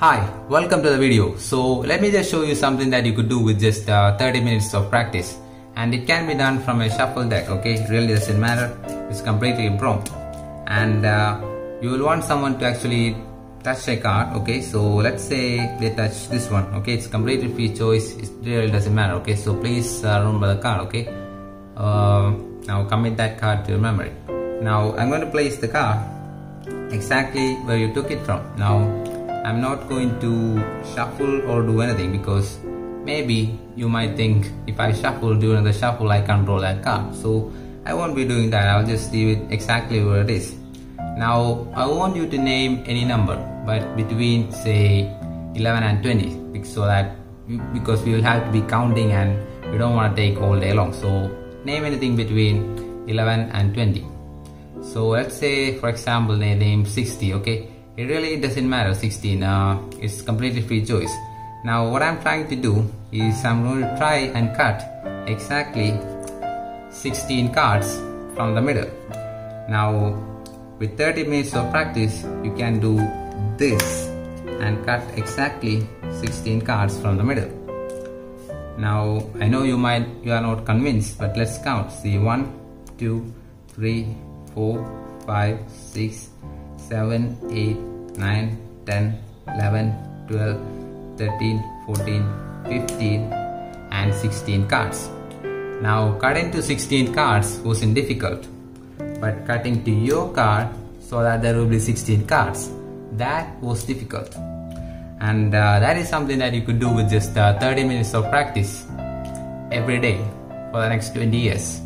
Hi, welcome to the video. So let me just show you something that you could do with just uh, 30 minutes of practice. And it can be done from a shuffle deck, okay? It really doesn't matter. It's completely impromptu. And uh, you will want someone to actually touch a card, okay? So let's say they touch this one, okay? It's completely free choice. It really doesn't matter, okay? So please uh, remember the card, okay? Uh, now commit that card to your memory. Now I'm going to place the card exactly where you took it from. Now I'm not going to shuffle or do anything because maybe you might think if I shuffle during the shuffle I control that card. So I won't be doing that. I'll just leave it exactly where it is. Now I want you to name any number but between say 11 and 20 so that because we will have to be counting and we don't want to take all day long. So name anything between 11 and 20 so let's say for example they name 60 okay it really doesn't matter 16 uh, it's completely free choice. Now what I'm trying to do is I'm going to try and cut exactly 16 cards from the middle. Now with 30 minutes of practice you can do this and cut exactly 16 cards from the middle. Now I know you might you are not convinced but let's count. See 1 2 3 4 5 6 7 8 9 10 11 12 13 14 15 and 16 cards. Now cutting to 16 cards wasn't difficult. But cutting to your card so that there will be 16 cards that was difficult. And uh, that is something that you could do with just uh, 30 minutes of practice every day for the next 20 years